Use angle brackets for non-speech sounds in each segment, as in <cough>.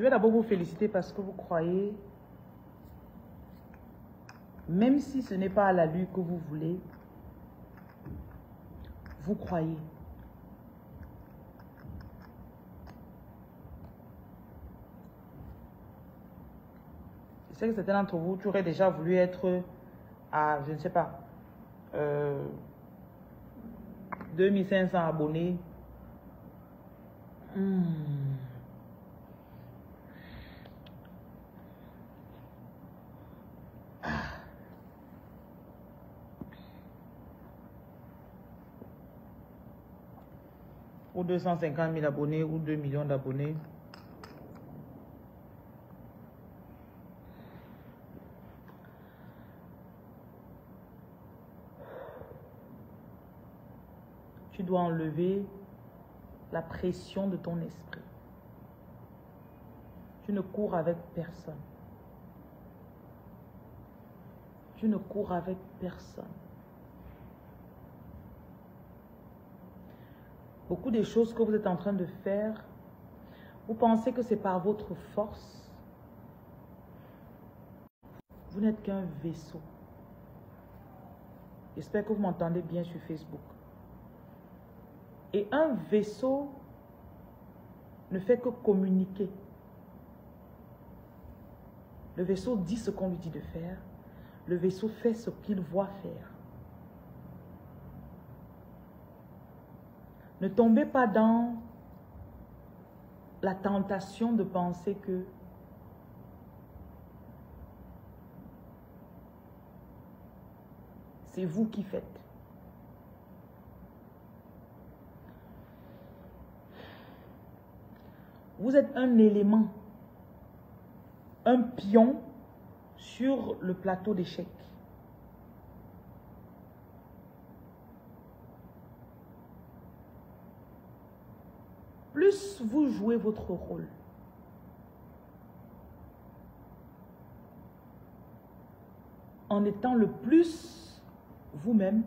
Je vais d'abord vous féliciter parce que vous croyez, même si ce n'est pas à la lune que vous voulez, vous croyez. Je sais que certains d'entre vous, tu aurais déjà voulu être à, je ne sais pas, euh, 2500 abonnés. Hmm. Ou 250 000 abonnés ou 2 millions d'abonnés. tu dois enlever la pression de ton esprit. Tu ne cours avec personne. Tu ne cours avec personne. Beaucoup des choses que vous êtes en train de faire, vous pensez que c'est par votre force. Vous n'êtes qu'un vaisseau. J'espère que vous m'entendez bien sur Facebook. Et un vaisseau ne fait que communiquer. Le vaisseau dit ce qu'on lui dit de faire. Le vaisseau fait ce qu'il voit faire. Ne tombez pas dans la tentation de penser que c'est vous qui faites. Vous êtes un élément, un pion sur le plateau d'échecs. Plus vous jouez votre rôle, en étant le plus vous-même,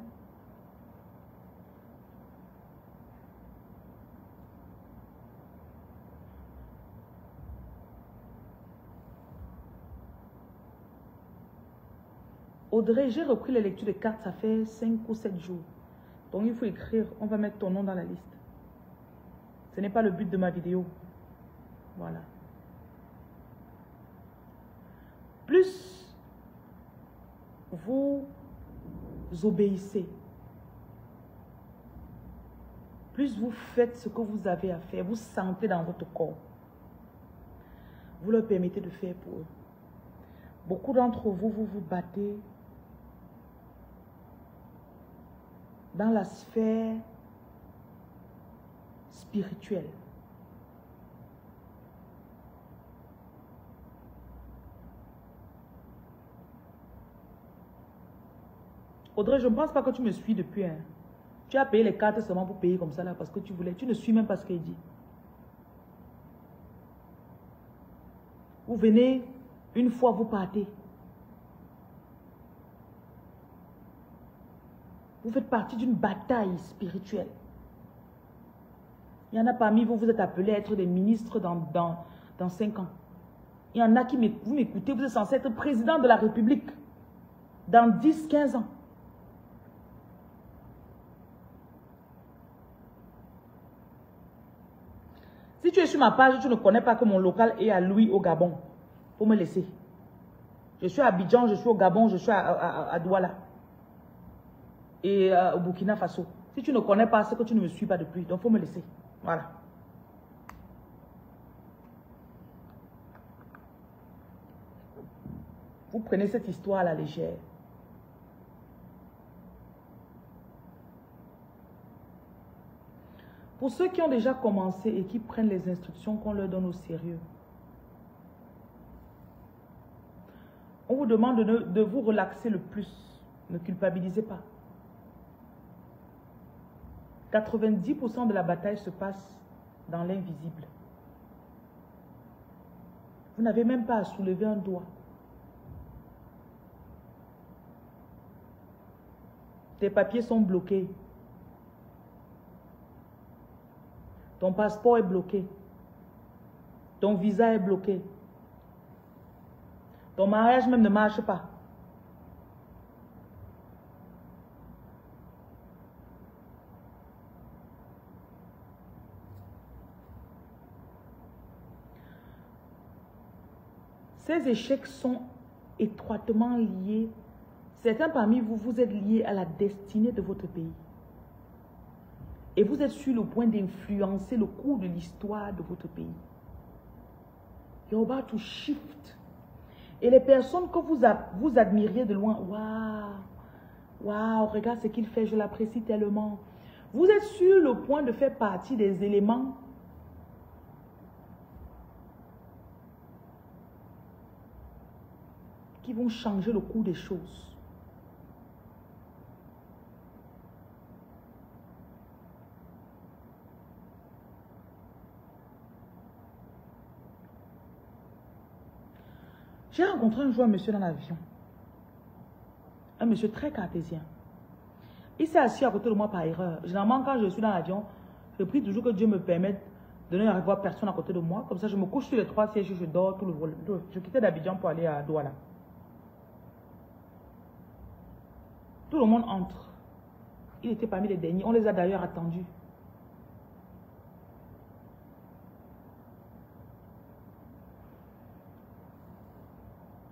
Audrey, j'ai repris les lectures de cartes, ça fait 5 ou 7 jours. Donc il faut écrire, on va mettre ton nom dans la liste. Ce n'est pas le but de ma vidéo. Voilà. Plus vous obéissez, plus vous faites ce que vous avez à faire, vous sentez dans votre corps, vous leur permettez de faire pour eux. Beaucoup d'entre vous, vous vous battez dans la sphère Audrey, je ne pense pas que tu me suis depuis. Hein. Tu as payé les cartes seulement pour payer comme ça là parce que tu voulais. Tu ne suis même pas ce qu'il dit. Vous venez, une fois vous partez. Vous faites partie d'une bataille spirituelle. Il y en a parmi vous, vous êtes appelés à être des ministres dans, dans, dans 5 ans. Il y en a qui vous m'écoutez, vous êtes censé être président de la République dans 10, 15 ans. Si tu es sur ma page, tu ne connais pas que mon local est à Louis au Gabon. Pour me laisser. Je suis à Abidjan, je suis au Gabon, je suis à, à Douala et euh, au Burkina Faso. Si tu ne connais pas, c'est que tu ne me suis pas depuis. Donc, faut me laisser. Voilà. Vous prenez cette histoire à la légère. Pour ceux qui ont déjà commencé et qui prennent les instructions qu'on leur donne au sérieux, on vous demande de, de vous relaxer le plus. Ne culpabilisez pas. 90% de la bataille se passe dans l'invisible. Vous n'avez même pas à soulever un doigt. Tes papiers sont bloqués. Ton passeport est bloqué. Ton visa est bloqué. Ton mariage même ne marche pas. Ces échecs sont étroitement liés. Certains parmi vous, vous êtes liés à la destinée de votre pays. Et vous êtes sur le point d'influencer le cours de l'histoire de votre pays. You're about to shift. Et les personnes que vous, vous admiriez de loin, waouh, waouh, regarde ce qu'il fait, je l'apprécie tellement. Vous êtes sur le point de faire partie des éléments vont changer le cours des choses. J'ai rencontré un jour un monsieur dans l'avion. Un monsieur très cartésien. Il s'est assis à côté de moi par erreur. Généralement, quand je suis dans l'avion, je prie toujours que Dieu me permette de ne avoir personne à côté de moi. Comme ça, je me couche sur les trois sièges je dors tout le vol. Je quittais d'Abidjan pour aller à Douala. Tout le monde entre. Il était parmi les derniers. On les a d'ailleurs attendus.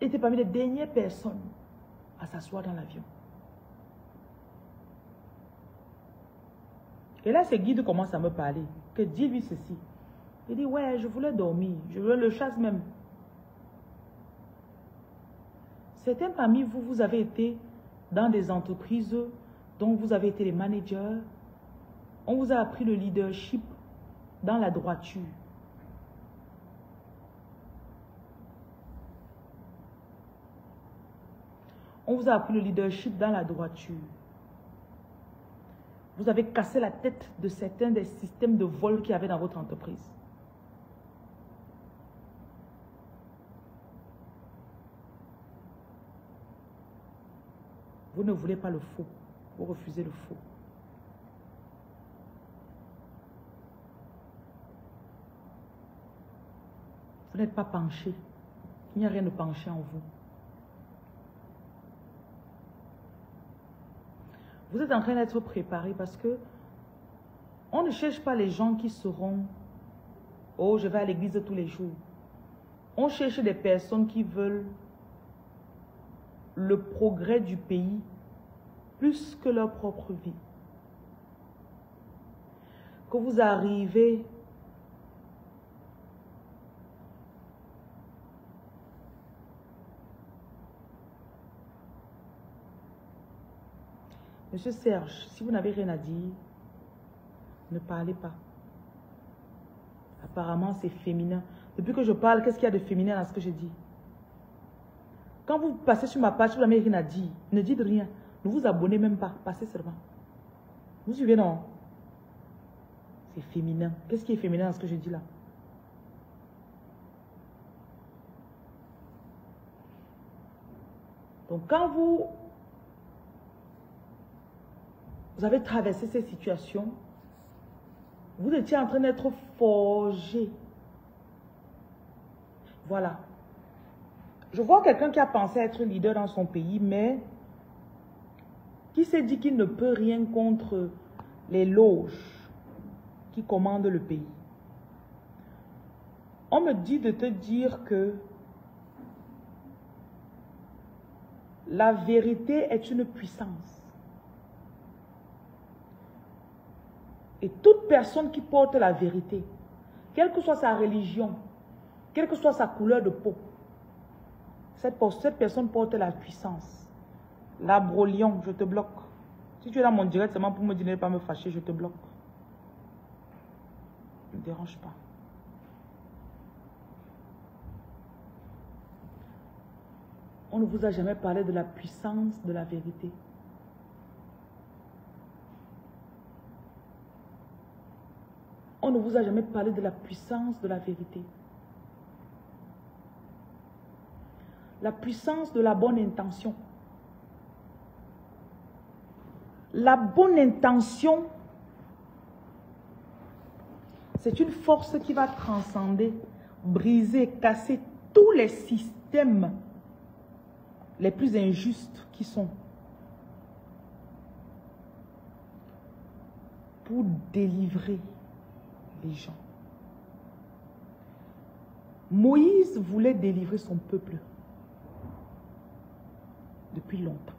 Il était parmi les dernières personnes à s'asseoir dans l'avion. Et là, ce guide commence à me parler. Que dis-lui ceci. Il dit, ouais, je voulais dormir. Je voulais le chasse même. Certains parmi vous, vous avez été dans des entreprises dont vous avez été les managers, on vous a appris le leadership dans la droiture. On vous a appris le leadership dans la droiture. Vous avez cassé la tête de certains des systèmes de vol qu'il y avait dans votre entreprise. Vous ne voulez pas le faux. Vous refusez le faux. Vous n'êtes pas penché. Il n'y a rien de penché en vous. Vous êtes en train d'être préparé parce que on ne cherche pas les gens qui seront « Oh, je vais à l'église tous les jours ». On cherche des personnes qui veulent le progrès du pays plus que leur propre vie. Que vous arrivez Monsieur Serge, si vous n'avez rien à dire, ne parlez pas. Apparemment, c'est féminin. Depuis que je parle, qu'est-ce qu'il y a de féminin dans ce que je dis quand vous passez sur ma page, vous n'avez rien à dire. Ne dites rien. Ne vous abonnez même pas. Passez seulement. Vous suivez, non? C'est féminin. Qu'est-ce qui est féminin dans ce que je dis là? Donc quand vous, vous avez traversé ces situations, vous étiez en train d'être forgé. Voilà. Je vois quelqu'un qui a pensé être leader dans son pays, mais qui s'est dit qu'il ne peut rien contre les loges qui commandent le pays. On me dit de te dire que la vérité est une puissance. Et toute personne qui porte la vérité, quelle que soit sa religion, quelle que soit sa couleur de peau, cette, personne porte la puissance. La brolion, je te bloque. Si tu es dans mon direct seulement pour me dire ne pas me fâcher, je te bloque. Ne me dérange pas. On ne vous a jamais parlé de la puissance de la vérité. On ne vous a jamais parlé de la puissance de la vérité. La puissance de la bonne intention. La bonne intention, c'est une force qui va transcender briser, casser tous les systèmes les plus injustes qui sont. Pour délivrer les gens. Moïse voulait délivrer son peuple depuis longtemps.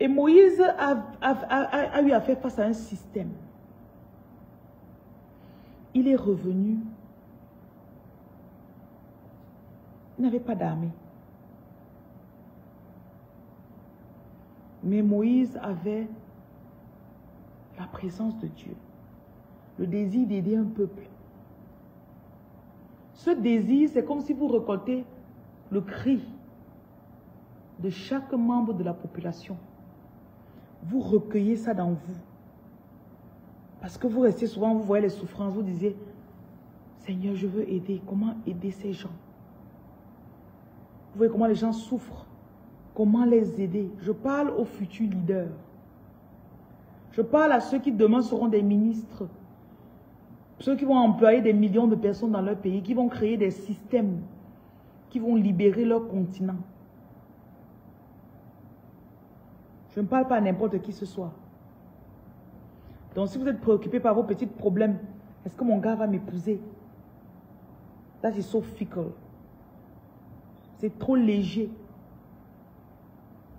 Et Moïse a, eu à faire face à un système. Il est revenu. Il n'avait pas d'armée. Mais Moïse avait la présence de Dieu, le désir d'aider un peuple. Ce désir, c'est comme si vous récoltez le cri de chaque membre de la population vous recueillez ça dans vous. Parce que vous restez souvent, vous voyez les souffrances, vous disiez, Seigneur, je veux aider. Comment aider ces gens? Vous voyez comment les gens souffrent. Comment les aider? Je parle aux futurs leaders. Je parle à ceux qui demain seront des ministres. Ceux qui vont employer des millions de personnes dans leur pays, qui vont créer des systèmes, qui vont libérer leur continent. Je ne parle pas à n'importe qui ce soir. Donc si vous êtes préoccupé par vos petits problèmes, est-ce que mon gars va m'épouser? That is so fickle. C'est trop léger.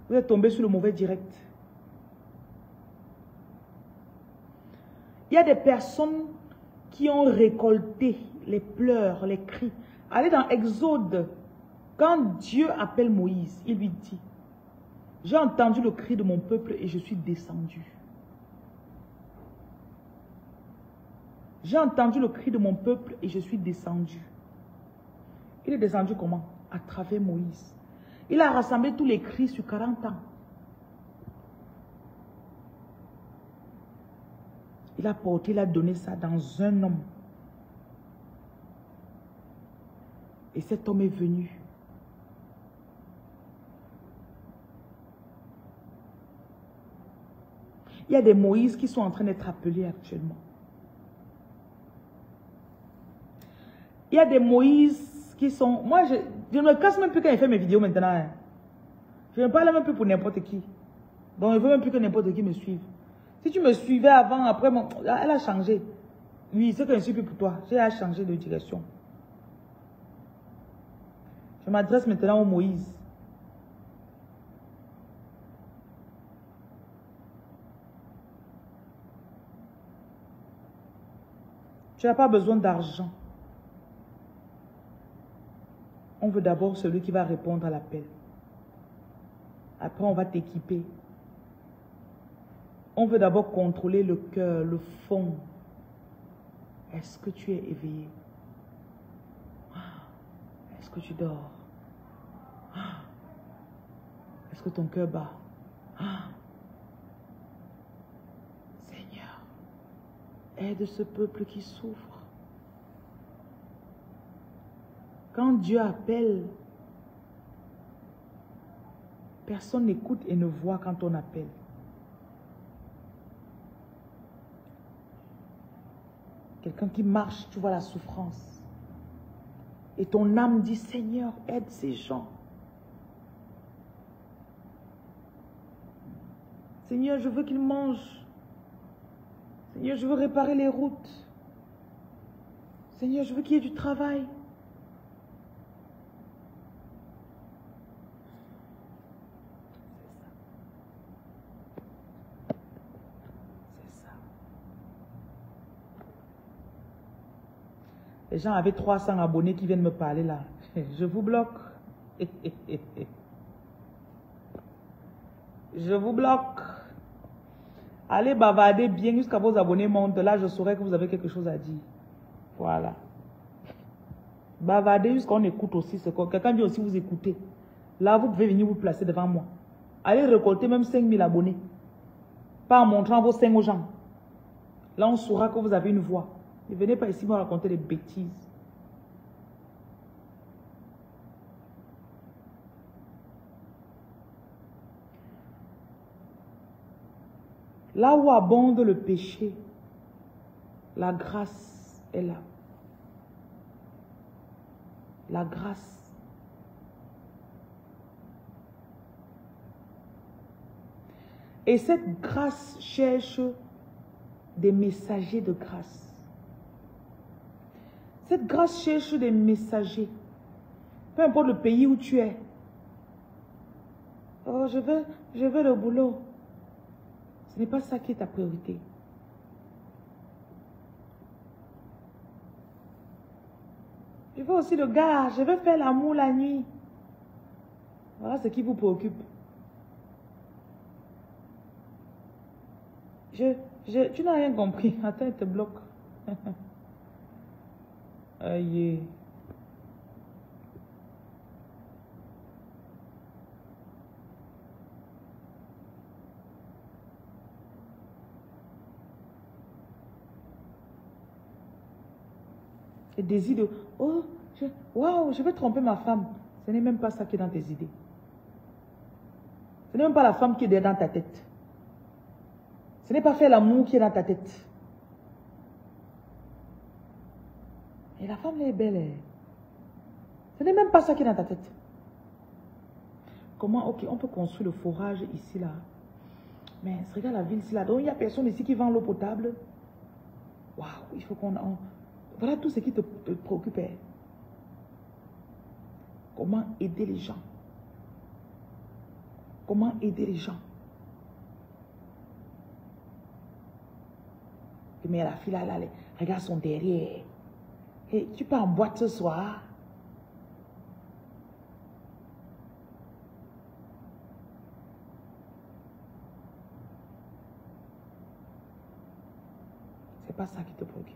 Vous êtes tombé sur le mauvais direct. Il y a des personnes qui ont récolté les pleurs, les cris. Allez dans Exode. Quand Dieu appelle Moïse, il lui dit, j'ai entendu le cri de mon peuple et je suis descendu. J'ai entendu le cri de mon peuple et je suis descendu. Il est descendu comment? À travers Moïse. Il a rassemblé tous les cris sur 40 ans. Il a porté, il a donné ça dans un homme. Et cet homme est venu. Il y a des Moïse qui sont en train d'être appelés actuellement. Il y a des Moïse qui sont... Moi, je, ne me casse même plus quand il fait mes vidéos maintenant. Hein. Je ne parle même plus pour n'importe qui. Donc, je ne veux même plus que n'importe qui me suive. Si tu me suivais avant, après, elle a changé. Oui, c'est que je ne suis plus pour toi. J'ai changé de direction. Je m'adresse maintenant au Moïse. Tu n'as pas besoin d'argent. On veut d'abord celui qui va répondre à l'appel. Après, on va t'équiper. On veut d'abord contrôler le cœur, le fond. Est-ce que tu es éveillé? Est-ce que tu dors? Est-ce que ton cœur bat? Aide ce peuple qui souffre. Quand Dieu appelle, personne n'écoute et ne voit quand on appelle. Quelqu'un qui marche, tu vois la souffrance. Et ton âme dit, Seigneur, aide ces gens. Seigneur, je veux qu'ils mangent. Seigneur, je veux réparer les routes. Seigneur, je veux qu'il y ait du travail. C'est ça. Les gens avaient 300 abonnés qui viennent me parler là. <laughs> Je vous bloque. <laughs> Je vous bloque. Allez bavarder bien jusqu'à vos abonnés montent. Là, je saurai que vous avez quelque chose à dire. Voilà. <laughs> Bavardez jusqu'à on écoute aussi. Quelqu'un dit aussi vous écoutez. Là, vous pouvez venir vous placer devant moi. Allez récolter même 5000 abonnés. Pas en montrant vos seins aux gens. Là, on saura que vous avez une voix. Ne venez pas ici me raconter des bêtises. Là où abonde le péché, La grâce est là. La grâce. Et cette grâce cherche des messagers de grâce. Cette grâce cherche des messagers. Peu importe le pays où tu es. Oh, je veux, je veux le boulot. Ce n'est pas ça qui est ta priorité. Je veux aussi le gars, je veux faire l'amour la nuit. Voilà ce qui vous préoccupe. Je, je, tu n'as rien compris. Attends, il te bloque. <laughs> Aïe. Le désir de, oh, je, wow, je vais tromper ma femme. Ce n'est même pas ça qui est dans tes idées. Ce n'est même pas la femme qui est dans ta tête. Ce n'est pas faire l'amour qui est dans ta tête. Et la femme, est belle. Ce n'est même pas ça qui est dans ta tête. Comment, ok, on peut construire le forage ici, là. Mais regarde la ville ici, là. Donc, il n'y a personne ici qui vend l'eau potable. Waouh, il faut qu'on... Voilà tout ce qui te, te préoccupait. Comment aider les gens? Comment aider les gens? Mais la fille là, là, regarde son derrière. Hey, tu peux en boîte ce soir. C'est pas ça qui te préoccupe.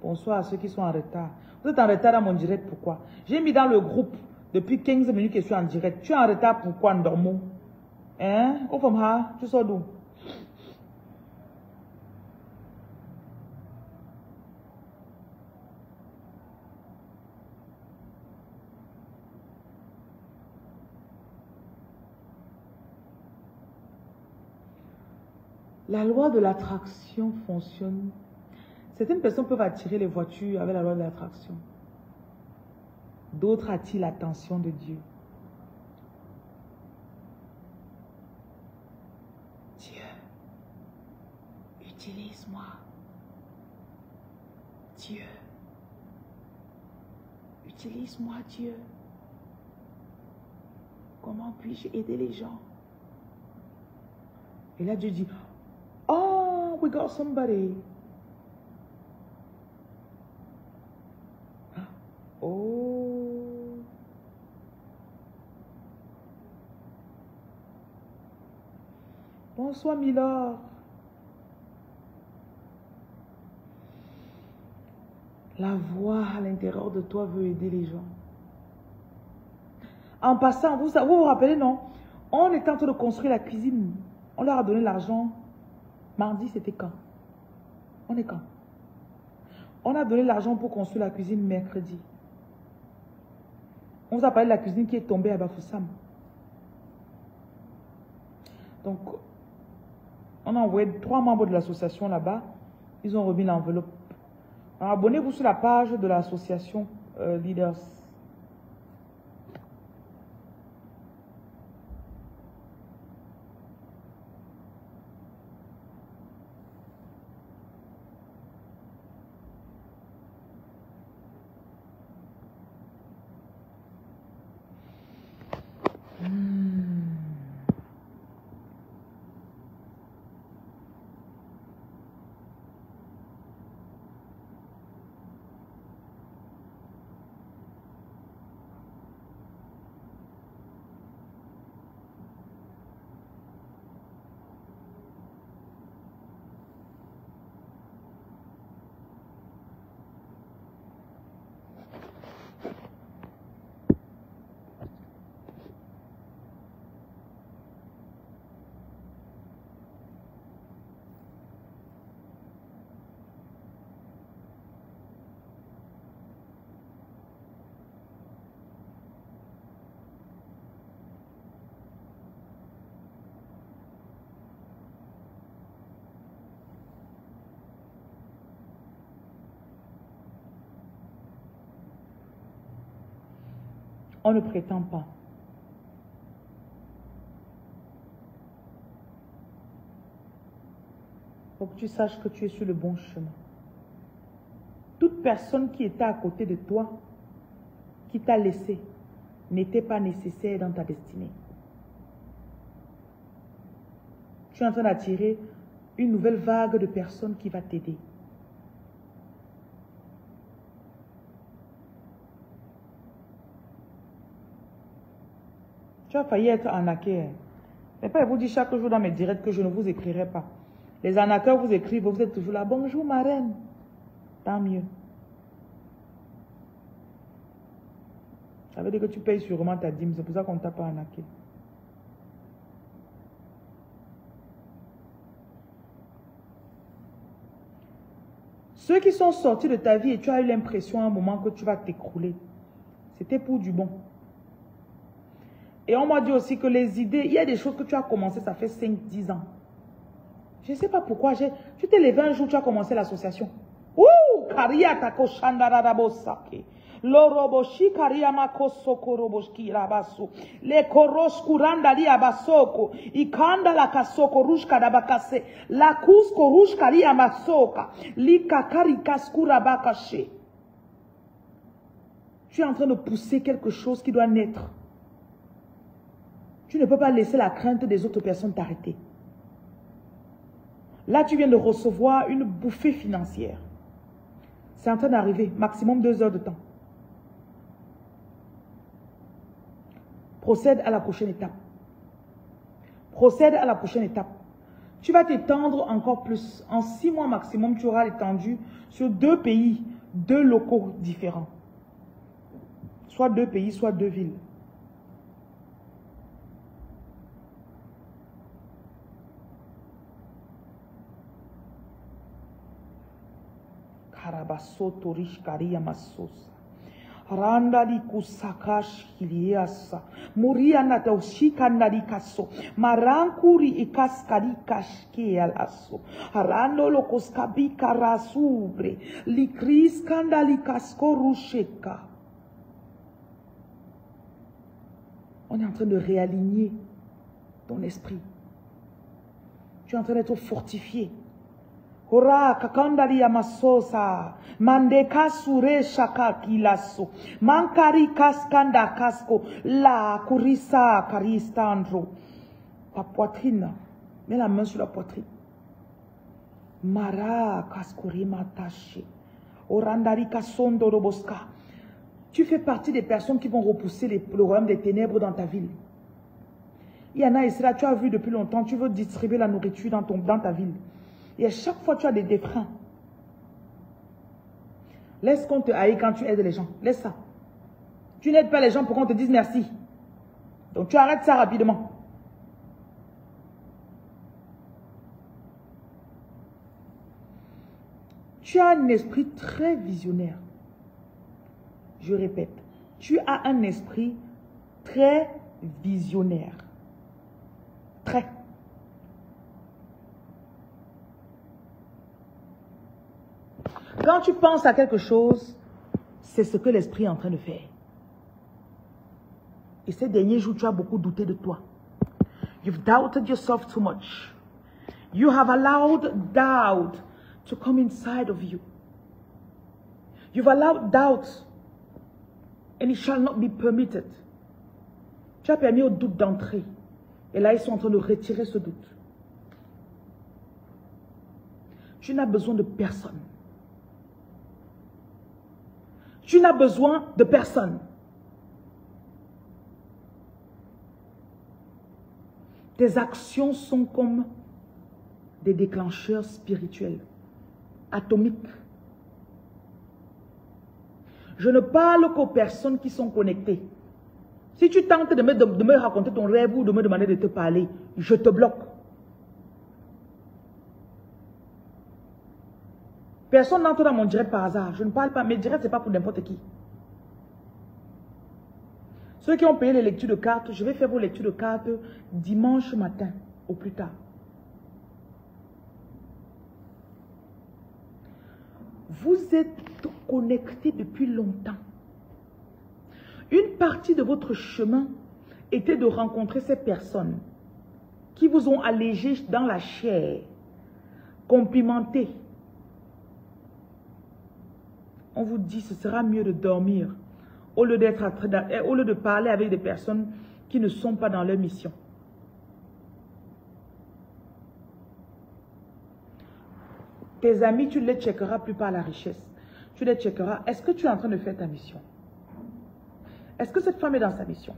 Bonsoir à ceux qui sont en retard. Vous êtes en retard dans mon direct, pourquoi? J'ai mis dans le groupe depuis 15 minutes que je suis en direct. Tu es en retard, pourquoi, Ndormo? Hein? Au femme, tu sors d'où? La loi de l'attraction fonctionne. Certaines personnes peuvent attirer les voitures avec la loi de l'attraction. D'autres attirent l'attention de Dieu. Dieu, utilise-moi. Dieu, utilise-moi Dieu. Comment puis-je aider les gens? Et là Dieu dit, we got somebody. <gasps> Oh. Bonsoir, Mila. La voix à l'intérieur de toi veut aider les gens. En passant, vous vous, vous rappelez, non? On est en train de construire la cuisine. On leur a donné l'argent Mardi, c'était quand? On est quand? On a donné l'argent pour construire la cuisine mercredi. On vous a parlé de la cuisine qui est tombée à Bafoussam. Donc, on a envoyé trois membres de l'association là-bas. Ils ont remis l'enveloppe. Abonnez-vous sur la page de l'association euh, Leaders. On ne prétend pas. Pour que tu saches que tu es sur le bon chemin. Toute personne qui était à côté de toi, qui t'a laissé, n'était pas nécessaire dans ta destinée. Tu es en train d'attirer une nouvelle vague de personnes qui va t'aider. Tu as failli être arnaqué. Mais pas vous dire chaque jour dans mes directs que je ne vous écrirai pas. Les arnaqueurs vous écrivent, vous êtes toujours là. Bonjour ma reine. Tant mieux. Ça veut dire que tu payes sûrement ta dîme. C'est pour ça qu'on ne t'a pas arnaqué. Ceux qui sont sortis de ta vie et tu as eu l'impression à un moment que tu vas t'écrouler, c'était pour du bon. Et on m'a dit aussi que les idées, il y a des choses que tu as commencé, ça fait 5-10 ans. Je ne sais pas pourquoi. Tu t'es levé un jour, tu as commencé l'association. Ouh, karia tako shandarabosake. Loroboshi karia makosoko roboshki rabaso. Le koros kuranda li abasoko. Ikanda la kasoko rushka dabakase. La kusko rushka li amasoka. Li kakari kaskura bakashe. Tu es en train de pousser quelque chose qui doit naître. Tu ne peux pas laisser la crainte des autres personnes t'arrêter. Là, tu viens de recevoir une bouffée financière. C'est en train d'arriver, maximum deux heures de temps. Procède à la prochaine étape. Procède à la prochaine étape. Tu vas t'étendre encore plus. En six mois maximum, tu auras étendu sur deux pays, deux locaux différents. Soit deux pays, soit deux villes. Karabasoto rishkaria masosa. Randa di kusakash kiliasa. Muria na taushika na kaso. Marankuri ikaskari kashke alaso. Rando lo koskabika rasubre. Likris kanda likasko rusheka. On est en train de réaligner ton esprit. Tu es en train d'être fortifié. Hora kakandari masosa. Mandeka sure shaka kilaso. Mankari kaskanda kasko. La kurisa karistandro. Ta poitrine. Mets la main sur la poitrine. Mara kaskurima taché. Orandari kasondo roboska. Tu fais partie des personnes qui vont repousser les, le royaume des ténèbres dans ta ville. Il y là, tu as vu depuis longtemps, tu veux distribuer la nourriture dans, ton, dans ta ville. Et à chaque fois, tu as des, des freins. Laisse qu'on te haït quand tu aides les gens. Laisse ça. Tu n'aides pas les gens pour qu'on te dise merci. Donc tu arrêtes ça rapidement. Tu as un esprit très visionnaire. Je répète, tu as un esprit très visionnaire. Très. Quand tu penses à quelque chose, c'est ce que l'esprit est en train de faire. Et ces derniers jours, tu as beaucoup douté de toi. You've doubted yourself too much. You have allowed doubt to come inside of you. You've allowed doubt and it shall not be permitted. Tu as permis au doute d'entrer. Et là, ils sont en train de retirer ce doute. Tu n'as besoin de personne. Tu n'as besoin de personne. Tes actions sont comme des déclencheurs spirituels, atomiques. Je ne parle qu'aux personnes qui sont connectées. Si tu tentes de me, raconter ton rêve ou de me demander de te parler, je te bloque. Personne n'entre dans mon direct par hasard. Je ne parle pas. Mes directs, ce n'est pas pour n'importe qui. Ceux qui ont payé les lectures de cartes, je vais faire vos lectures de cartes dimanche matin, au plus tard. Vous êtes connectés depuis longtemps. Une partie de votre chemin était de rencontrer ces personnes qui vous ont allégé dans la chair, complimenté. On vous dit ce sera mieux de dormir au lieu, d'être, au lieu de parler avec des personnes qui ne sont pas dans leur mission. Tes amis, tu ne les checkeras plus par la richesse. Tu les checkeras. Est-ce que tu es en train de faire ta mission? Est-ce que cette femme est dans sa mission?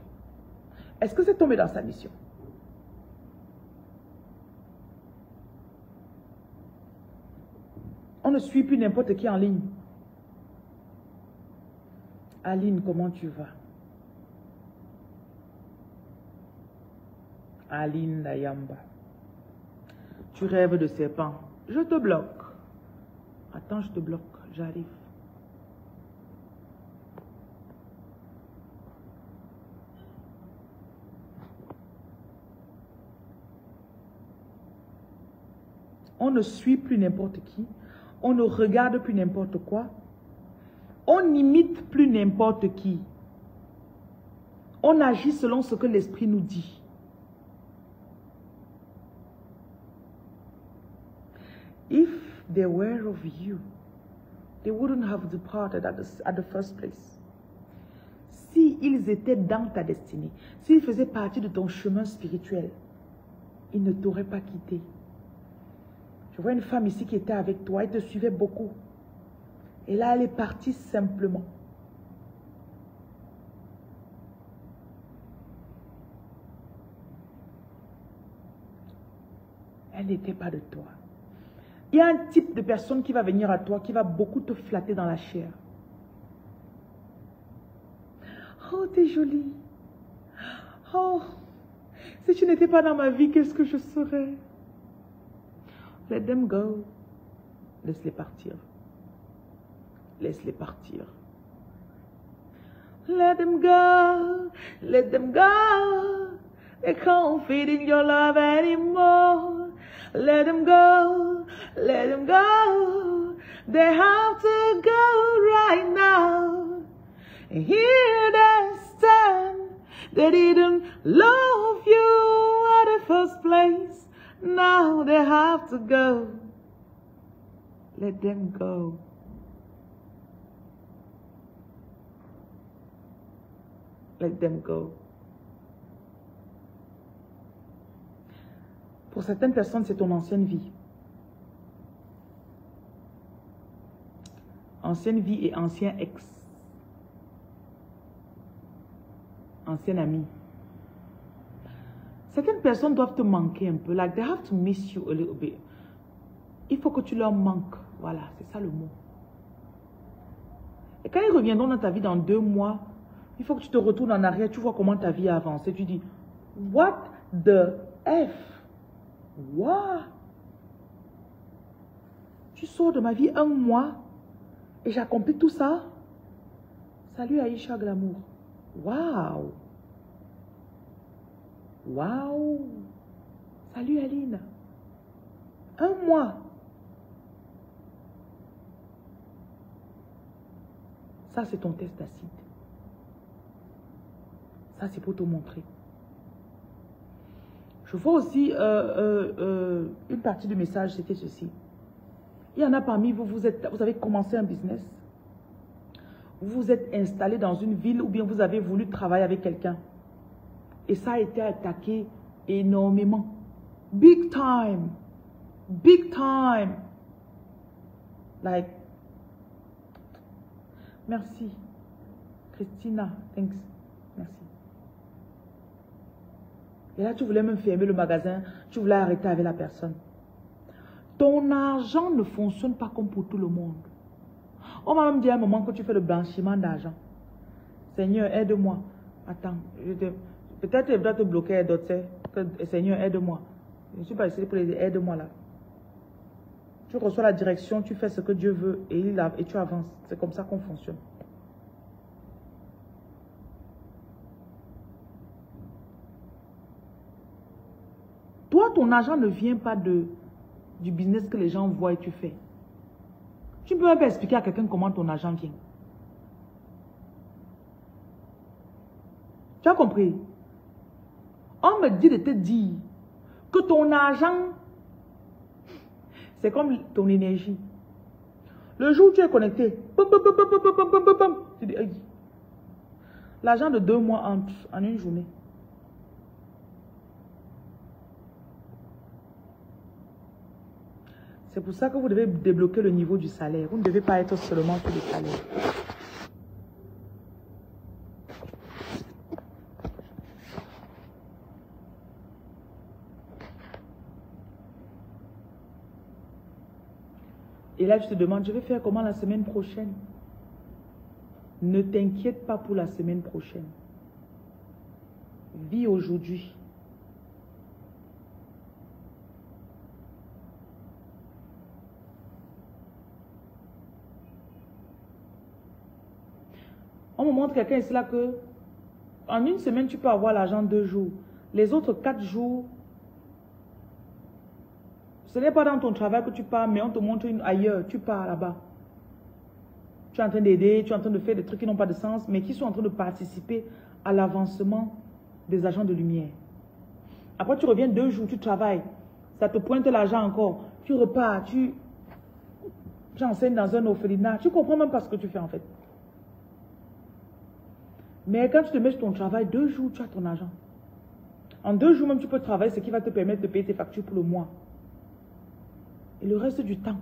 Est-ce que cet homme est dans sa mission? On ne suit plus n'importe qui en ligne. Aline, comment tu vas? Aline Dayamba. Tu rêves de serpent. Je te bloque. Attends, je te bloque. J'arrive. On ne suit plus n'importe qui. On ne regarde plus n'importe quoi. On n'imite plus n'importe qui. On agit selon ce que l'Esprit nous dit. If they were of you, they wouldn't have departed at the, at the first place. Si ils étaient dans ta destinée, s'ils faisaient partie de ton chemin spirituel, ils ne t'auraient pas quitté. Je vois une femme ici qui était avec toi, elle te suivait beaucoup. Et là, elle est partie simplement. Elle n'était pas de toi. Il y a un type de personne qui va venir à toi, qui va beaucoup te flatter dans la chair. Oh, t'es jolie. Oh, si tu n'étais pas dans ma vie, qu'est-ce que je serais? Let them go. Laisse-les partir. Laisse-les partir. Let them go. Let them go. They can't fit in your love anymore. Let them go. Let them go. They have to go right now. Here they stand. They didn't love you at the first place. Now they have to go. Let them go. Let them go. Pour certaines personnes, c'est ton ancienne vie. Ancienne vie et ancien ex. Ancien ami. Certaines personnes doivent te manquer un peu. Like, they have to miss you a little bit. Il faut que tu leur manques. Voilà, c'est ça le mot. Et quand ils reviendront dans ta vie dans deux mois, il faut que tu te retournes en arrière, tu vois comment ta vie a avancé. Tu dis, what the F? What? Tu sors de ma vie un mois et j'accomplis tout ça? Salut Aïcha Glamour. Wow! Waouh Salut Aline. Un mois. Ça, c'est ton test d'acide. Ça, c'est pour te montrer. Je vois aussi euh, euh, euh, une partie du message, c'était ceci. Il y en a parmi vous, vous, êtes, vous avez commencé un business. Vous vous êtes installé dans une ville ou bien vous avez voulu travailler avec quelqu'un. Et ça a été attaqué énormément. Big time. Big time. Like, merci. Christina, thanks. Merci. Et là, tu voulais même fermer le magasin. Tu voulais arrêter avec la personne. Ton argent ne fonctionne pas comme pour tout le monde. On m'a même dit à un moment que tu fais le blanchiment d'argent. Seigneur, aide-moi. Attends, je te... Peut-être il doit te bloquer d'autres. Seigneur, aide-moi. Je ne suis pas ici pour les aide-moi là. Tu reçois la direction, tu fais ce que Dieu veut et, il et tu avances. C'est comme ça qu'on fonctionne. Toi, ton ne vient pas de, du business que les gens voient et tu fais. Tu peux même pas expliquer à quelqu'un comment ton argent vient. Tu as compris? On me dit de te dire que ton argent, c'est comme ton énergie. Le jour où tu es connecté, l'argent de deux mois entre en une journée. C'est pour ça que vous devez débloquer le niveau du salaire. Vous ne devez pas être seulement sur le salaire. Et là, je te demande, je vais faire comment la semaine prochaine? Ne t'inquiète pas pour la semaine prochaine. Vis aujourd'hui. On me montre quelqu'un ici là que en une semaine, tu peux avoir l'argent deux jours. Les autres quatre jours, ce n'est pas dans ton travail que tu pars, mais on te montre ailleurs. Tu pars là-bas. Tu es en train d'aider, tu es en train de faire des trucs qui n'ont pas de sens, mais qui sont en train de participer à l'avancement des agents de lumière. Après, tu reviens deux jours, tu travailles. Ça te pointe l'argent encore. Tu repars, tu, enseignes dans un orphelinat. Tu comprends même pas ce que tu fais en fait. Mais quand tu te mets sur ton travail, deux jours, tu as ton argent. En deux jours même, tu peux travailler, ce qui va te permettre de payer tes factures pour le mois. Et le reste du temps,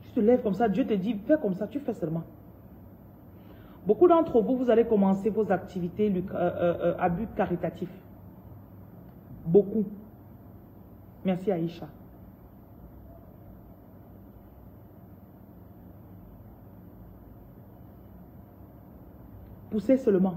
tu te lèves comme ça, Dieu te dit, fais comme ça, tu fais seulement. Beaucoup d'entre vous, vous allez commencer vos activités euh, euh, euh, à but caritatif. Beaucoup. Merci Aïcha. Poussez seulement.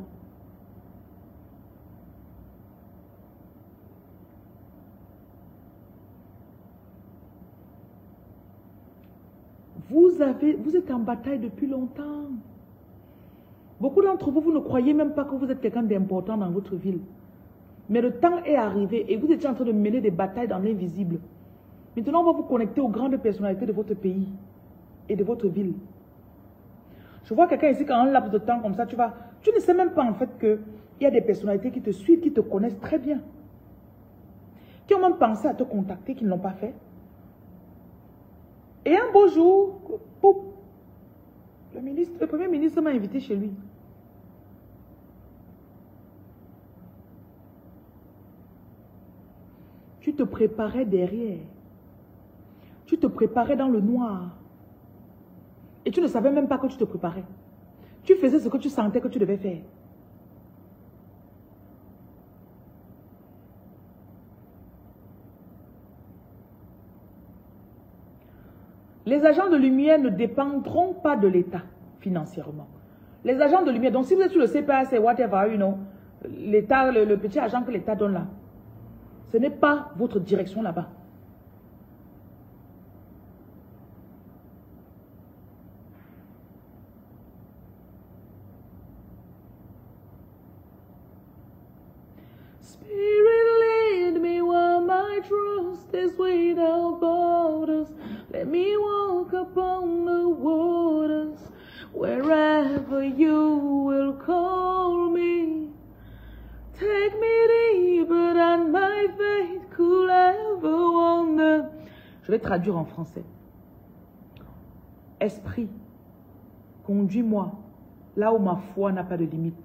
Vous, avez, vous êtes en bataille depuis longtemps. Beaucoup d'entre vous, vous ne croyez même pas que vous êtes quelqu'un d'important dans votre ville. Mais le temps est arrivé et vous étiez en train de mener des batailles dans l'invisible. Maintenant, on va vous connecter aux grandes personnalités de votre pays et de votre ville. Je vois quelqu'un ici, quand un laps de temps comme ça, tu vas, tu ne sais même pas en fait qu'il y a des personnalités qui te suivent, qui te connaissent très bien. Qui ont même pensé à te contacter, qui ne l'ont pas fait. Et un beau jour, le, premier ministre m'a invité chez lui. Tu te préparais derrière. Tu te préparais dans le noir. Et tu ne savais même pas que tu te préparais. Tu faisais ce que tu sentais que tu devais faire. Les agents de lumière ne dépendront pas de l'État financièrement. Les agents de lumière, donc si vous êtes sur le CPA, c'est whatever, you know, l'État, le, petit agent que l'État donne là, ce n'est pas votre direction là-bas. Spirit lead me while my trust is without borders. Let me walk upon the waters wherever you will call me. Take me deeper than my faith could ever wander. Je vais traduire en français. Esprit, conduis-moi là où ma foi n'a pas de limite.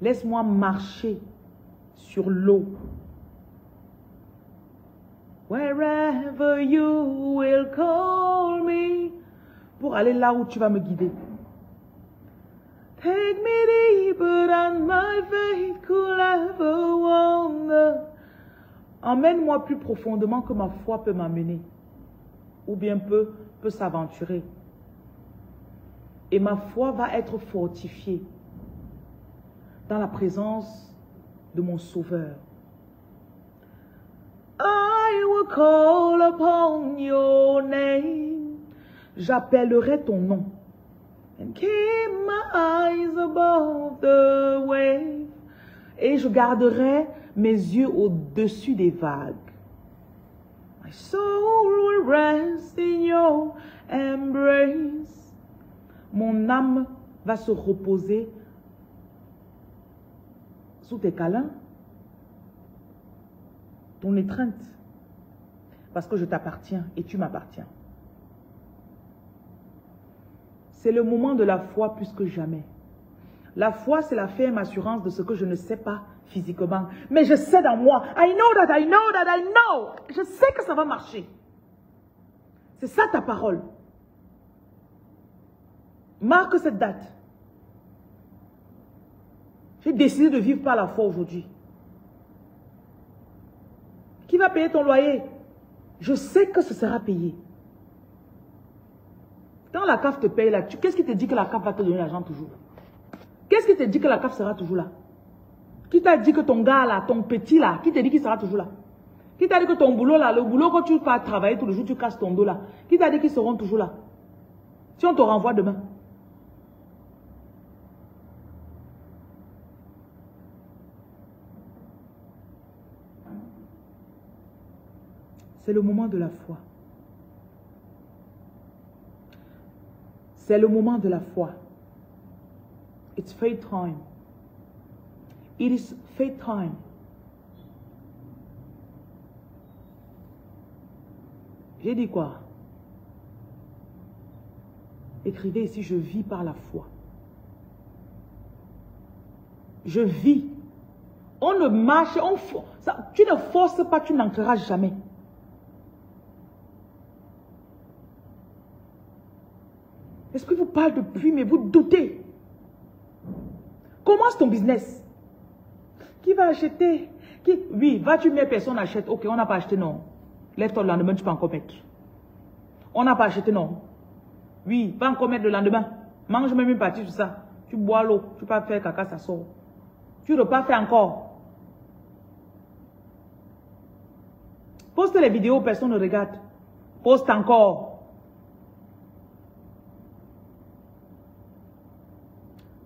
Laisse-moi marcher sur l'eau Wherever you will call me. Pour aller là où tu vas me guider. Take me my. Emmène-moi plus profondément que ma foi peut m'amener. Ou bien peut, peut s'aventurer. Et ma foi va être fortifiée dans la présence de mon Sauveur. I will call upon your name. J'appellerai ton nom. Et je garderai mes yeux au-dessus des vagues. My soul will rest in your embrace. Mon âme va se reposer sous tes câlins, ton étreinte, parce que je t'appartiens et tu m'appartiens. C'est le moment de la foi plus que jamais. La foi, c'est la ferme assurance de ce que je ne sais pas physiquement. Mais je sais dans moi. I know that I know that I know. Je sais que ça va marcher. C'est ça ta parole. Marque cette date. J'ai décidé de vivre par la foi aujourd'hui. Qui va payer ton loyer? Je sais que ce sera payé. Quand la CAF te paye là, qu'est-ce qui te dit que la CAF va te donner l'argent toujours? Qu'est-ce qui te dit que la CAF sera toujours là? Qui t'a dit que ton gars là, ton petit là, qui t'a dit qu'il sera toujours là? Qui t'a dit que ton boulot là, le boulot que tu vas travailler tout le jour, tu casses ton dos là, qui t'a dit qu'ils seront toujours là? Si on te renvoie demain, C'est le moment de la foi. C'est le moment de la foi. It's faith time. It is faith time. J'ai dit quoi? Écrivez ici, je vis par la foi. Je vis. On ne marche, on, tu ne forces pas, tu n'entreras jamais. Que vous parlez depuis, mais vous doutez? Commence ton business. Qui va acheter? Qui? Oui, vas-tu mettre personne achète? Ok, on n'a pas acheté, non. Lève-toi le lendemain, tu peux encore mettre. On n'a pas acheté, non. Oui, va encore mettre le lendemain. Mange même une partie de ça. Tu bois l'eau, tu peux faire caca, ça sort. Tu pas faire encore. Poste les vidéos, personne ne regarde. Poste encore.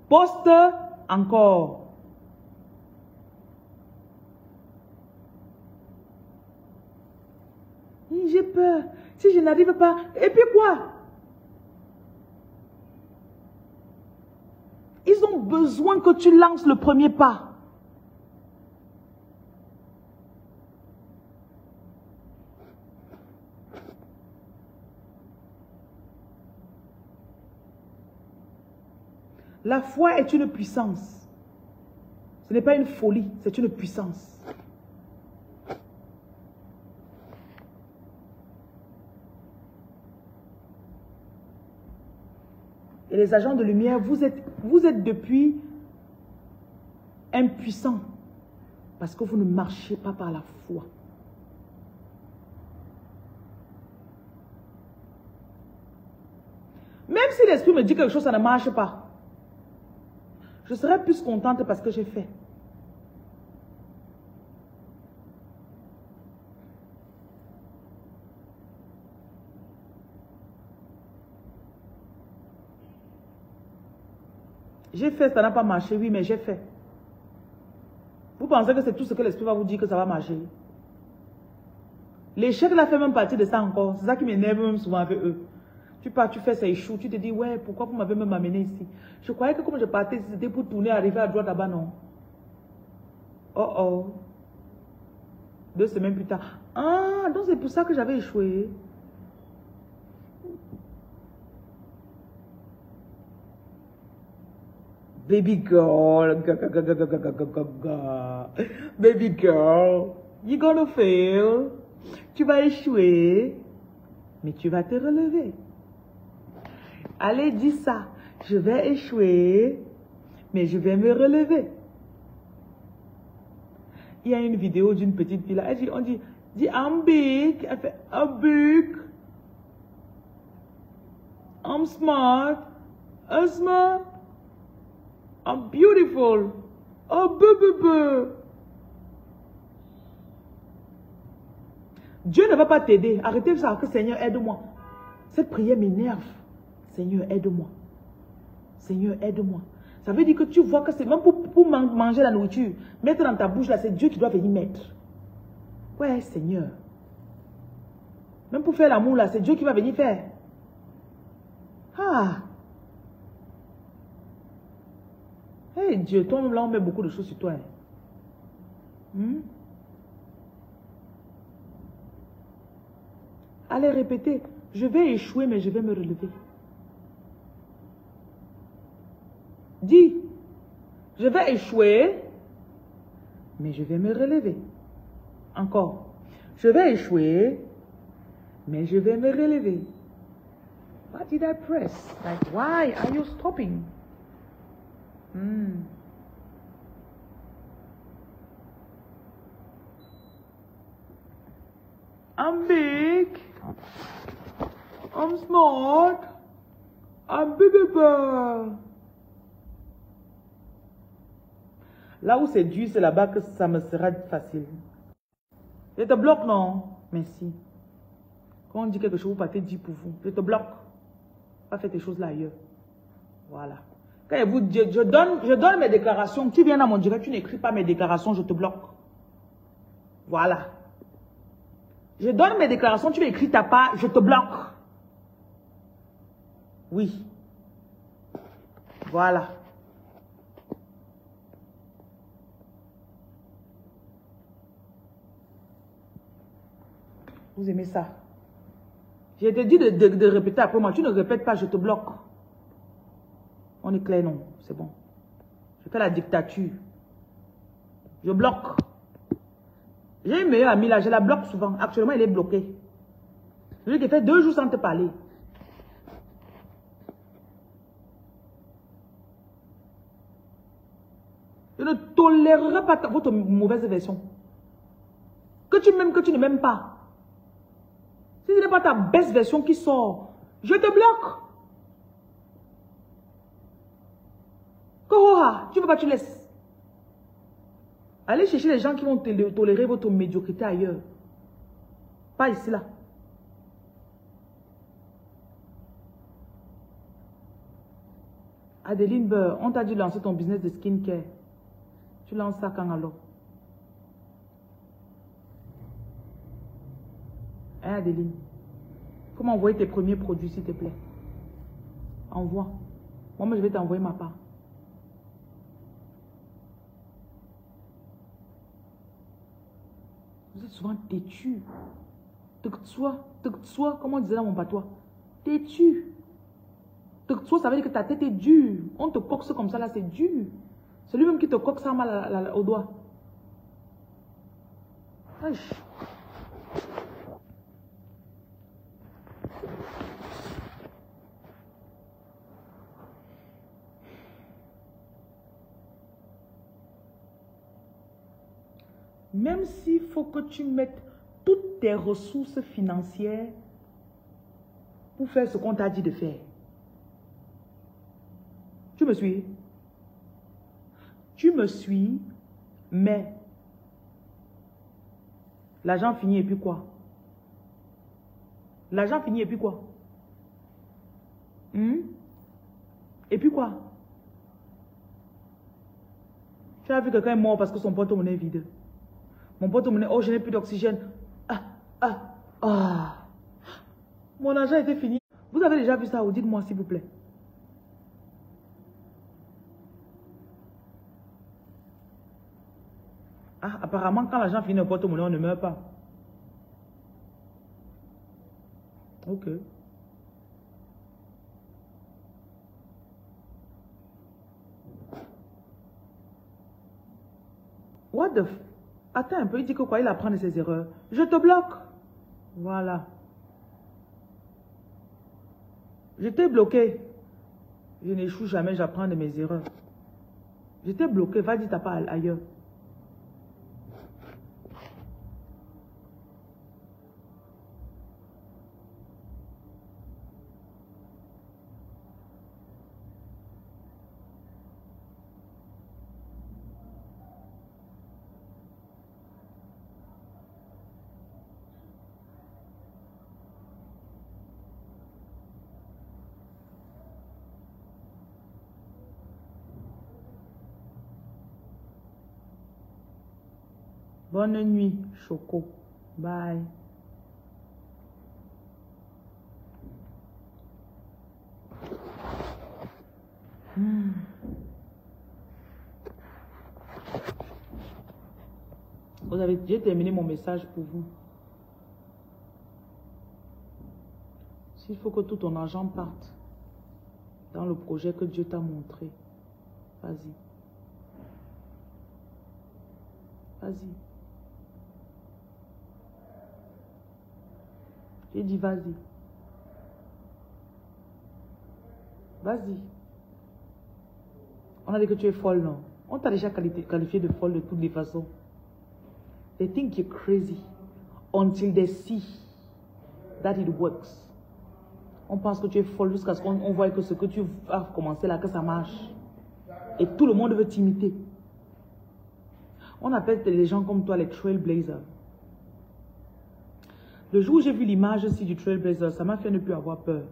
Poste encore. J'ai peur. Si je n'arrive pas, et puis quoi? Ils ont besoin que tu lances le premier pas. La foi est une puissance. Ce n'est pas une folie, c'est une puissance. Et les agents de lumière, vous êtes, depuis impuissants parce que vous ne marchez pas par la foi. Même si l'esprit me dit quelque chose, ça ne marche pas. Je serais plus contente parce que j'ai fait. J'ai fait, ça n'a pas marché, oui, mais j'ai fait. Vous pensez que c'est tout ce que l'esprit va vous dire que ça va marcher? L'échec l'a fait même partie de ça encore. C'est ça qui m'énerve même souvent avec eux. Tu pars, tu fais, ça échoue. Tu te dis, ouais, pourquoi vous m'avez même amené ici? Je croyais que comme je partais, c'était pour tourner, arriver à droite là-bas, non. Oh oh. Deux semaines plus tard. Ah, donc c'est pour ça que j'avais échoué. Baby girl, baby girl, you're gonna fail. Tu vas échouer, mais tu vas te relever. Allez, dis ça. Je vais échouer, mais je vais me relever. Il y a une vidéo d'une petite fille là. Elle dit, on dit, dit I'm big. Elle fait, I'm big. I'm smart. I'm smart. I'm beautiful. Oh, bu, Dieu ne va pas t'aider. Arrêtez ça, que Seigneur, aide-moi. Cette prière m'énerve. Seigneur, aide-moi. Seigneur, aide-moi. Ça veut dire que tu vois que c'est même pour, manger la nourriture, mettre dans ta bouche là, c'est Dieu qui doit venir mettre. Ouais, Seigneur. Même pour faire l'amour là, c'est Dieu qui va venir faire. Ah. Hey Dieu, toi-même là, on met beaucoup de choses sur toi. hein. Hmm? Allez répéter. Je vais échouer, mais je vais me relever. Dis. Je vais échouer, mais je vais me relever. Encore. Je vais échouer, mais je vais me relever. What did I press? Like, why are you stopping? Hmm. I'm big. I'm smart. I'm bigger. Là où c'est dur, c'est là-bas que ça me sera facile. Je te bloque, non? Merci. Quand on dit quelque chose, vous partez dire pour vous. Je te bloque. Pas faire tes choses là ailleurs. Voilà. Quand vous dis, je donne, je donne mes déclarations. Tu viens dans mon direct, tu n'écris pas mes déclarations, je te bloque. Voilà. Je donne mes déclarations, tu écris ta part, je te bloque. Oui. Voilà. Vous aimez ça? Je te dis de, de- répéter après moi. Tu ne répètes pas, je te bloque. On est clair, non? C'est bon. Je fais la dictature. Je bloque. J'ai une meilleure amie là, je la bloque souvent. Actuellement, elle est bloquée. Celui qui fait deux jours sans te parler. Je ne tolérerai pas votre mauvaise version. Que tu m'aimes, que tu ne m'aimes pas. Ce n'est pas ta best version qui sort, je te bloque. Kohoha, tu ne veux pas, tu laisses. Allez chercher les gens qui vont tolé- tolérer votre médiocrité ailleurs. Pas ici, là. Adeline on t'a dit de lancer ton business de skincare. Tu lances ça quand alors? Hein, Adeline? Comment envoyer tes premiers produits, s'il te plaît Envoie. Moi, je vais t'envoyer ma part. Vous êtes souvent têtu. Tuk-tsua, tuk-tsua, comment on disait dans mon patois Têtu. Tuk-tsua, ça veut dire que ta tête est dure. On te coxe comme ça, là, c'est dur. Celui même qui te coque ça mal au doigt. Même s'il faut que tu mettes toutes tes ressources financières pour faire ce qu'on t'a dit de faire. Tu me suis? Tu me suis, mais l'argent finit et puis quoi? L'argent finit et puis quoi? Hmm? Et puis quoi? Tu as vu quelqu'un mort parce que son porte-monnaie est vide. Mon porte-monnaie, oh, je n'ai plus d'oxygène. Ah, ah, ah. Mon argent était fini. Vous avez déjà vu ça ou dites-moi s'il vous plaît. Ah, apparemment, quand l'argent finit au porte-monnaie, on ne meurt pas. Ok. What the... f- Attends un peu, il dit que quoi, il apprend de ses erreurs. Je te bloque. Voilà. Je t'ai bloqué. Je n'échoue jamais, j'apprends de mes erreurs. Je t'ai bloqué, va dire ta part ailleurs. Bonne nuit, Choco. Bye. Hmm. Vous avez déjà terminé mon message pour vous. S'il faut que tout ton argent parte dans le projet que Dieu t'a montré, vas-y. Vas-y. J'ai dit vas-y. Vas-y. On a dit que tu es folle, non? On t'a déjà qualifié de folle de toutes les façons. They think you're crazy until they see that it works. On pense que tu es folle jusqu'à ce qu'on voit que ce que tu as commencé là, que ça marche. Et tout le monde veut t'imiter. On appelle les gens comme toi les trailblazers. Le jour où j'ai vu l'image aussi du trailblazer, ça m'a fait ne plus avoir peur.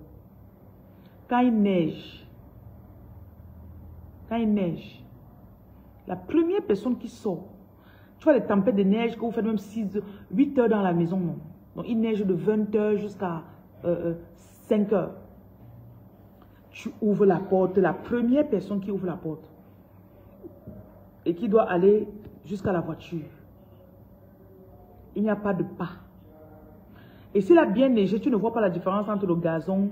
Quand il neige, quand il neige, la première personne qui sort, tu vois les tempêtes de neige que vous faites même 6, 8 heures dans la maison. Donc il neige de 20 heures jusqu'à 5 euh, euh, heures. Tu ouvres la porte, la première personne qui ouvre la porte et qui doit aller jusqu'à la voiture. Il n'y a pas de pas. Et s'il a bien neigé, tu ne vois pas la différence entre le gazon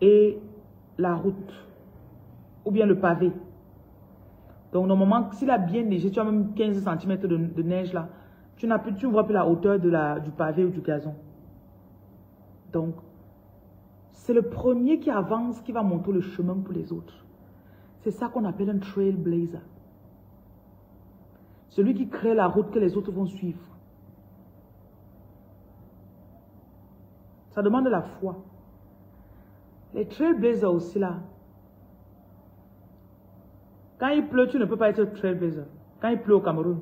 et la route. Ou bien le pavé. Donc normalement, s'il a bien neigé, tu as même 15 cm de, neige là. Tu, plus, tu ne vois plus la hauteur de la, du pavé ou du gazon. Donc, c'est le premier qui avance qui va monter le chemin pour les autres. C'est ça qu'on appelle un trailblazer. Celui qui crée la route que les autres vont suivre. Ça demande de la foi. Les trailblazers aussi là. Quand il pleut, tu ne peux pas être trailblazer. Quand il pleut au Cameroun.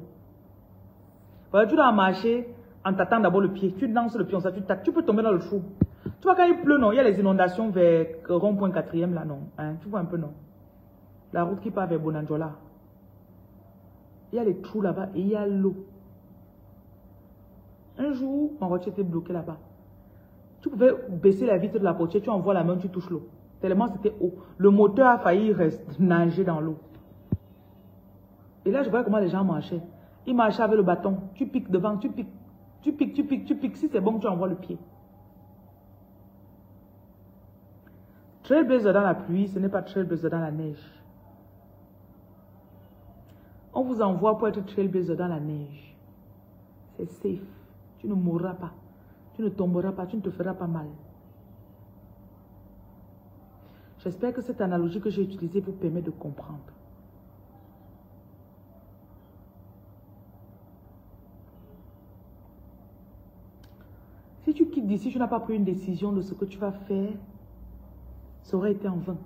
Tu dois marcher en t'attendant d'abord le pied. Tu danses le pied, ça, tu, tu peux tomber dans le trou. Tu vois, quand il pleut, non, il y a les inondations vers rond-point quatrième là, non. Hein, tu vois un peu, non. La route qui part vers Bonanjola. Il y a les trous là-bas et il y a l'eau. Un jour, ma voiture était bloquée là-bas. Tu pouvais baisser la vitre de la portière, tu envoies la main, tu touches l'eau. Tellement c'était haut. Le moteur a failli nager dans l'eau. Et là, je voyais comment les gens marchaient. Ils marchaient avec le bâton. Tu piques devant, tu piques, tu piques, tu piques, tu piques. Si c'est bon, tu envoies le pied. Trailblazer dans la pluie, ce n'est pas trailblazer dans la neige. On vous envoie pour être trailblazer dans la neige. C'est safe. Tu ne mourras pas. Tu ne tomberas pas, tu ne te feras pas mal. J'espère que cette analogie que j'ai utilisée vous permet de comprendre. Si tu quittes d'ici, tu n'as pas pris une décision de ce que tu vas faire, ça aurait été en vain.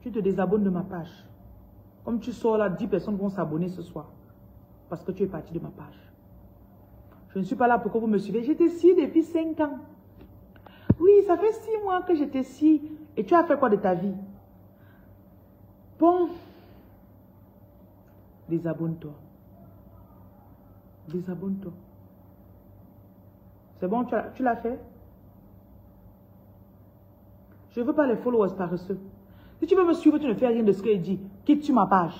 Tu te désabonnes de ma page. Comme tu sors là, 10 personnes vont s'abonner ce soir. Parce que tu es parti de ma page. Je ne suis pas là pour que vous me suivez. J'étais ici depuis 5 ans. Oui, ça fait 6 mois que j'étais ici. Et tu as fait quoi de ta vie? Bon. Désabonne-toi. Désabonne-toi. C'est bon, tu l'as fait? Je ne veux pas les followers paresseux. Si tu veux me suivre, tu ne fais rien de ce qu'il dit. Quitte-tu ma page?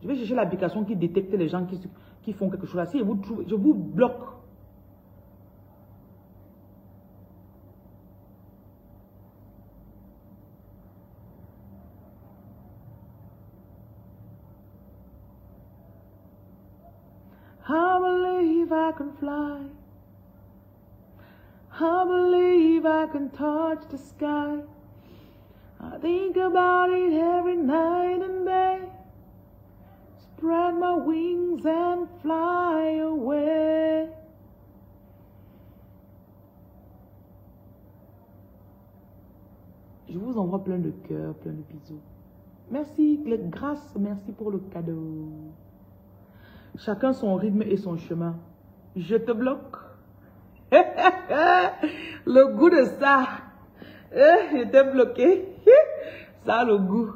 Je vais chercher l'application qui détecte les gens qui, qui font quelque chose. Si vous je vous bloque. I believe I can fly. I believe I can touch the sky. I think about it every night and. My wings and fly away. Je vous envoie plein de cœurs, plein de bisous. Merci, grâce, merci pour le cadeau. Chacun son rythme et son chemin. Je te bloque. <laughs> le goût de ça. Eh, je t'ai bloqué. <laughs> Ça le goût.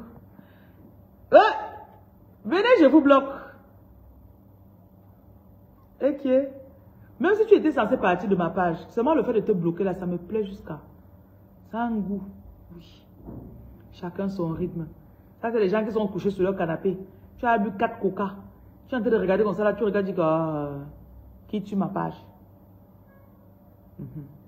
Eh, Venez, je vous bloque. Ok. Même si tu étais censé partir de ma page, seulement le fait de te bloquer là, ça me plaît jusqu'à. Ça a un goût. Oui. Chacun son rythme. Ça, c'est les gens qui sont couchés sur leur canapé. Tu as bu quatre coca. Tu es en train de regarder comme ça, là, tu regardes, tu dis euh, qui tue ma page? Mhm.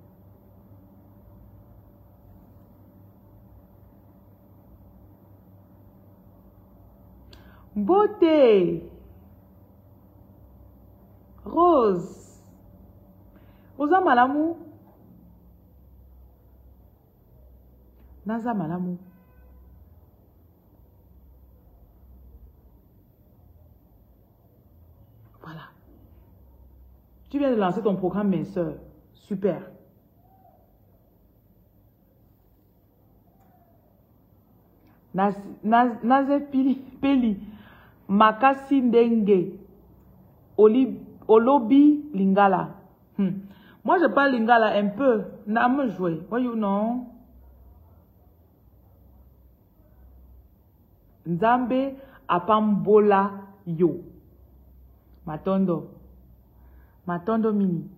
Beauté. Rose. Rosa Malamou. Naza Malamou. Voilà. Tu viens de lancer ton programme minceur. Super. Naze Peli. Makasi Ndenge. Olobi Lingala. Hmm. Moi, je parle Lingala un peu. N'a me jouer. What you know? Nzambe apambola yo. Matondo. Matondo mini.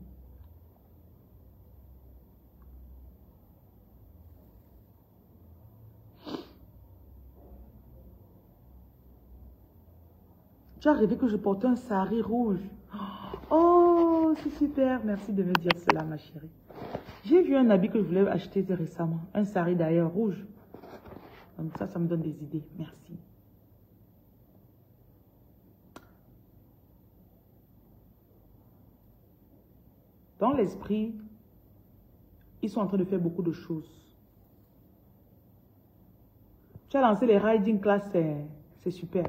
Tu as rêvé que je portais un sari rouge. Oh, c'est super. Merci de me dire cela, ma chérie. J'ai vu un habit que je voulais acheter récemment. Un sari d'ailleurs rouge. Donc ça, ça me donne des idées. Merci. Dans l'esprit, ils sont en train de faire beaucoup de choses. Tu as lancé les riding class, c'est super.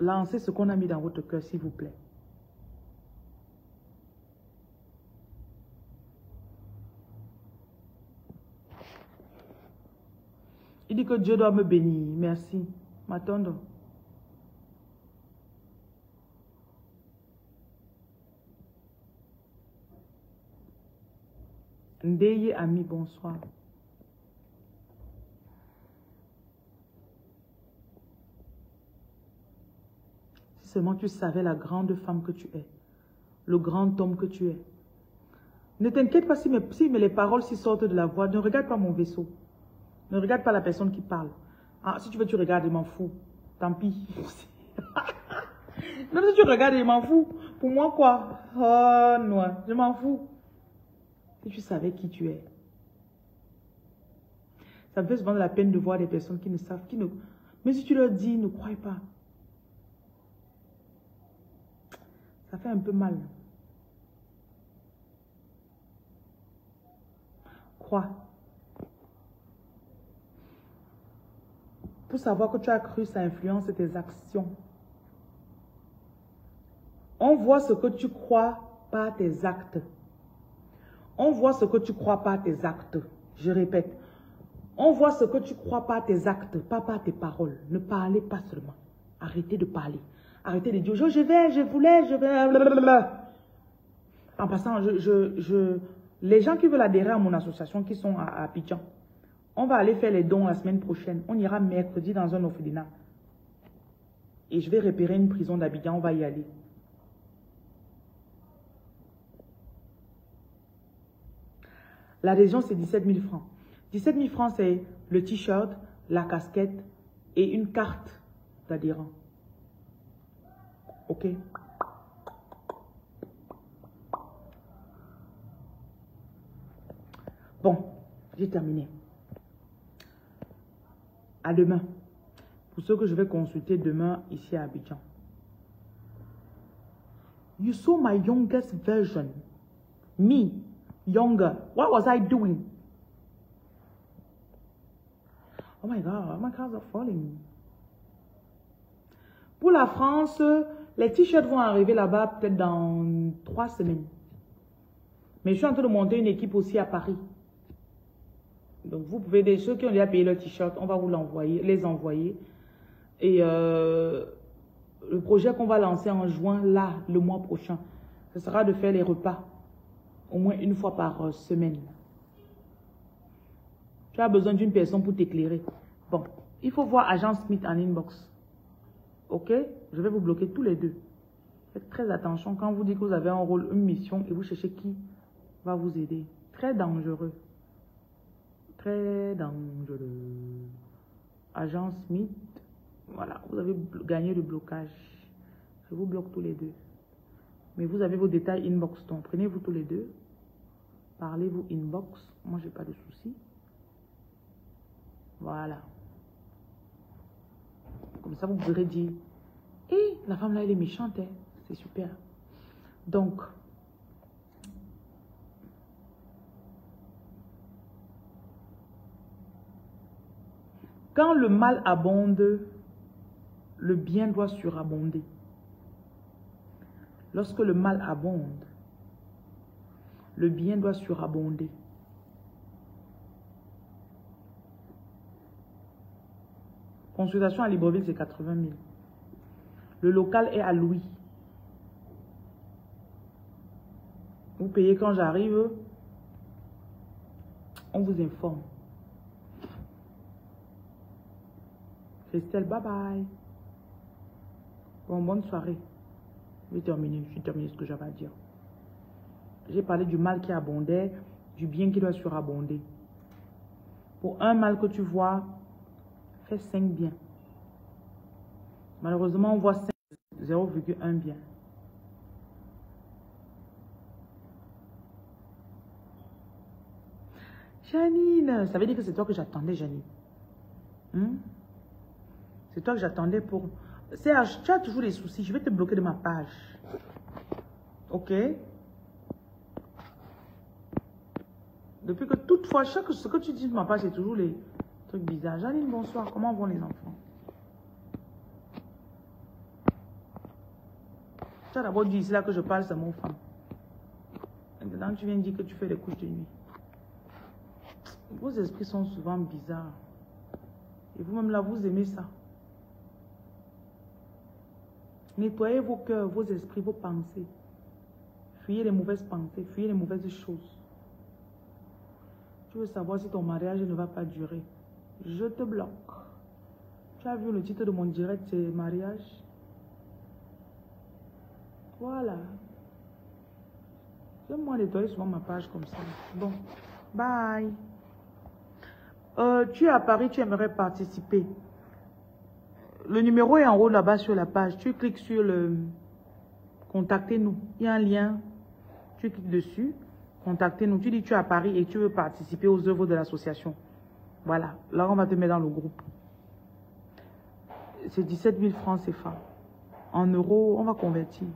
Lancez ce qu'on a mis dans votre cœur, s'il vous plaît. Il dit que Dieu doit me bénir. Merci. M'attendre. Ndeye ami, bonsoir. Seulement tu savais la grande femme que tu es, le grand homme que tu es. Ne t'inquiète pas si, mes, si les paroles si sortent de la voix. Ne regarde pas mon vaisseau. Ne regarde pas la personne qui parle. Ah, si tu veux, tu regardes, je m'en fous. Tant pis. <laughs> Même si tu regardes, je m'en fous. Pour moi, quoi? Oh, non, je m'en fous. Si tu savais qui tu es. Ça me fait souvent de la peine de voir des personnes qui ne savent, qui ne... Mais si tu leur dis, ne crois pas. Ça un peu mal. Crois. Pour savoir que tu as cru, ça influence tes actions. On voit ce que tu crois par tes actes. On voit ce que tu crois par tes actes. Je répète. On voit ce que tu crois par tes actes, pas par tes paroles. Ne parlez pas seulement. Arrêtez de parler. Arrêtez de dire, je, vais, je voulais, je vais. En passant, je, les gens qui veulent adhérer à mon association, qui sont à, à on va aller faire les dons la semaine prochaine. On ira mercredi dans un orphelinat. Et je vais repérer une prison d'Abidjan, on va y aller. L'adhésion, c'est 17 000 francs. 17 000 francs, c'est le t-shirt, la casquette et une carte d'adhérent. Ok Bon, j'ai terminé. À demain. Pour ceux que je vais consulter demain ici à Abidjan. You saw my youngest version. Me, younger. What was I doing? Oh my God, my cars are falling. Pour la France, les t-shirts vont arriver là-bas peut-être dans trois semaines. Mais je suis en train de monter une équipe aussi à Paris. Donc vous pouvez, ceux qui ont déjà payé leur t-shirt, on va vous l'envoyer, les envoyer. Et euh, le projet qu'on va lancer en juin, là, le mois prochain, ce sera de faire les repas au moins une fois par euh, semaine. Tu as besoin d'une personne pour t'éclairer. Bon, il faut voir Agent Smith en inbox. Ok? Je vais vous bloquer tous les deux. Faites très attention quand vous dites que vous avez un rôle, une mission et vous cherchez qui va vous aider. Très dangereux. Très dangereux. Agent Smith. Voilà, vous avez gagné le blocage. Je vous bloque tous les deux. Mais vous avez vos détails inbox. Donc, prenez-vous tous les deux. Parlez-vous inbox. Moi, j'ai pas de soucis. Voilà. Comme ça, vous pourrez dire, hé, la femme là, elle est méchante. Hein. C'est super. Donc, quand le mal abonde, le bien doit surabonder. Lorsque le mal abonde, le bien doit surabonder. Consultation à Libreville, c'est 80 000. Le local est à Louis. Vous payez quand j'arrive, on vous informe. Christelle, bye bye. Bon, bonne soirée. Je vais terminer, je vais terminer ce que j'avais à dire. J'ai parlé du mal qui abondait, du bien qui doit surabonder. Pour un mal que tu vois, fais 5 biens. Malheureusement, on voit 0,1 bien. Janine, ça veut dire que c'est toi que j'attendais, Janine. Hmm? C'est toi que j'attendais pour... Serge, tu as toujours des soucis. Je vais te bloquer de ma page. Ok? Depuis que toutefois, chaque ce que tu dis de ma page, c'est toujours les trucs bizarres. Janine, bonsoir. Comment vont les enfants? Tu d'abord dit là que je parle, c'est mon femme. Maintenant, tu viens dire que tu fais des couches de nuit. Vos esprits sont souvent bizarres. Et vous-même là, vous aimez ça. Nettoyez vos cœurs, vos esprits, vos pensées. Fuyez les mauvaises pensées, fuyez les mauvaises choses. Tu veux savoir si ton mariage ne va pas durer. Je te bloque. Tu as vu le titre de mon direct, c'est mariage? Voilà. J'aime-moi nettoyer souvent ma page comme ça. Bon, bye. Euh, tu es à Paris, tu aimerais participer. Le numéro est en haut là-bas sur la page. Tu cliques sur le Contactez-nous. Il y a un lien. Tu cliques dessus. Contactez-nous. Tu dis tu es à Paris et tu veux participer aux œuvres de l'association. Voilà. Là, on va te mettre dans le groupe. C'est 17 000 francs CFA. En euros, on va convertir.